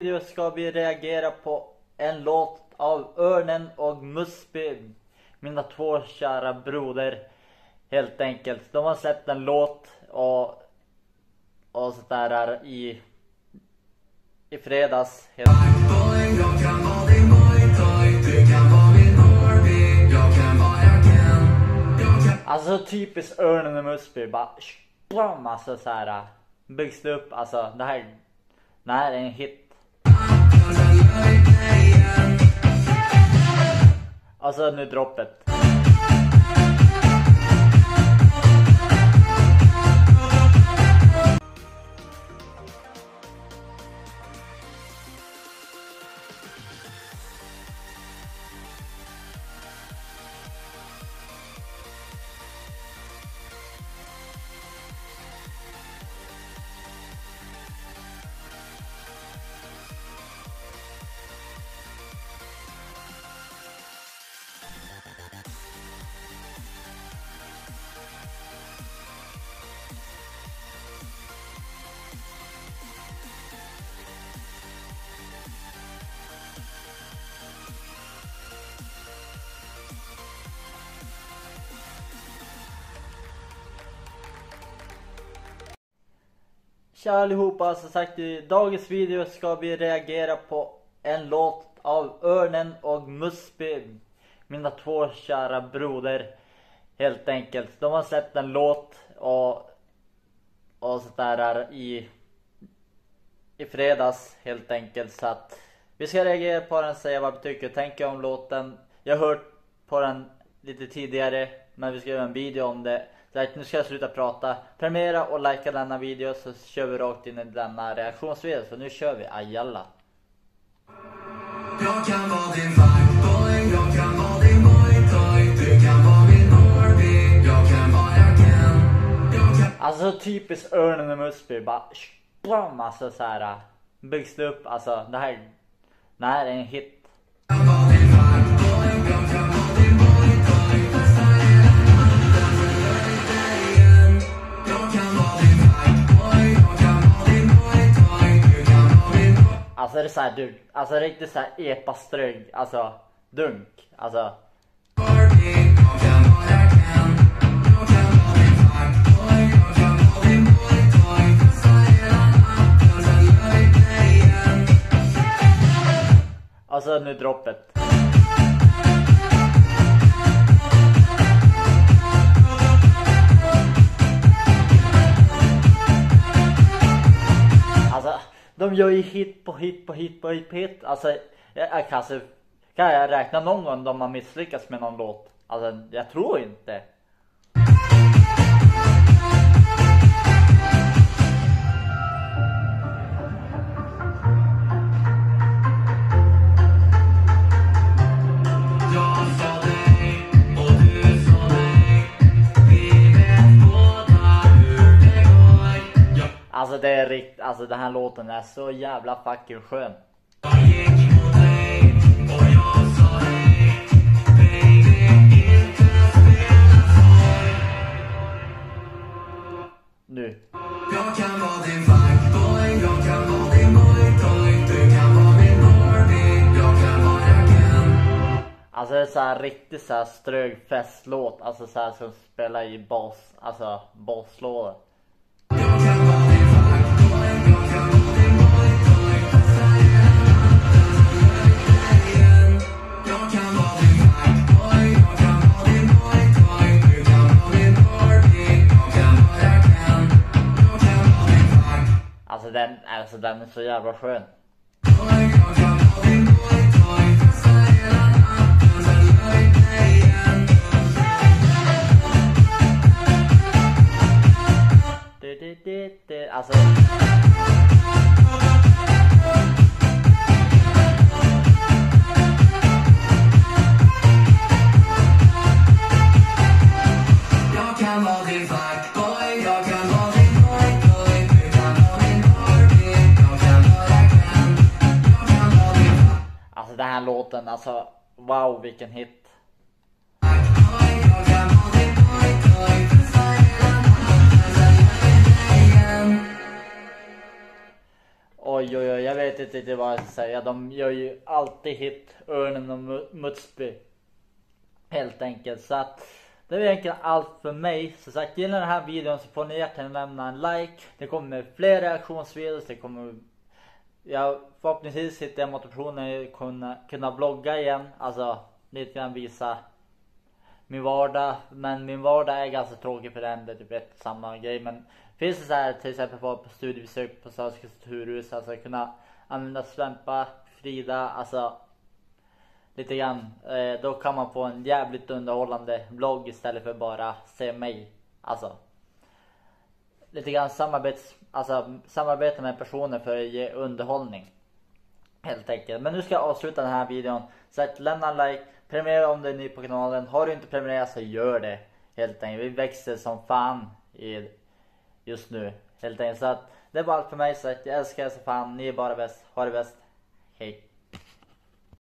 video ska vi reagera på en låt av Örnen och Musby. Mina två kära broder. Helt enkelt. De har släppt en låt och, och sådär i, i fredags. Helt... Alltså typiskt Örnen och Musby. Bara alltså såhär. Byggs det upp. Alltså det här. Det här är en hit. Alltså nu droppet. Tja allihopa, som sagt i dagens video ska vi reagera på en låt av Örnen och Musby. Mina två kära broder. Helt enkelt. De har släppt en låt och, och sådär i, i fredags helt enkelt. Så att vi ska reagera på den och säga vad vi tycker och tänker om låten. Jag har hört på den lite tidigare men vi ska göra en video om det. Så nu ska jag sluta prata. Prenumerera och likea denna video så kör vi rakt in i denna reaktionsvideo. Så nu kör vi, ajalla. Jag kan vara din fuckboy, jag kan vara din boytoy Du kan vara min Norby, jag kan vad jag kan, jag kan Alltså typiskt Örnen och Musby. Bara blam, alltså såhär. Byggs det upp, alltså det här. Det här är en hit. vara Alltså det är såhär du, alltså riktigt såhär epaströgg, alltså dunk, alltså. Alltså nu droppet. De gör ju hit på hit på hit på hit på hit. Alltså, jag, jag kanske, kan jag räkna någon gång de har misslyckats med någon låt? Alltså, jag tror inte. Alltså det är riktigt, alltså den här låten är så jävla fucking skön. Nu. Jag kan vara din fuckboy, jag kan vara din boytoy Du kan vara min Barbie, jag kan vara jag kan Alltså det är så här riktigt så här strög festlåt. Alltså så här som spelar i bas, alltså baslåda. Den, alltså den är så jävla skön. Alltså... här låten, alltså wow vilken hit. Oj oj oj, jag vet inte riktigt vad jag ska säga. De gör ju alltid hit Örnen och Mutsby. Helt enkelt. Så att det är egentligen allt för mig. Som sagt, gillar den här videon så får ni gärna lämna en like. Det kommer fler reaktionsvideos. Det kommer jag förhoppningsvis hittar jag motivationen att kunna, kunna vlogga igen. Alltså lite grann visa min vardag. Men min vardag är ganska tråkig för den. Det är typ ett samma grej. Men finns det så här till exempel på studiebesök på Söderska kulturhus. Alltså kunna använda Svempa, Frida, alltså lite grann. Eh, då kan man få en jävligt underhållande vlogg istället för bara se mig. Alltså lite grann samarbets, alltså, samarbeta med personer för att ge underhållning. Helt enkelt. Men nu ska jag avsluta den här videon. Så att lämna en like, prenumerera om du är ny på kanalen. Har du inte prenumererat så gör det. Helt enkelt. Vi växer som fan i, just nu. Helt enkelt. Så att det var allt för mig. Så att jag älskar er så fan. Ni är bara bäst. Ha det bäst. Hej.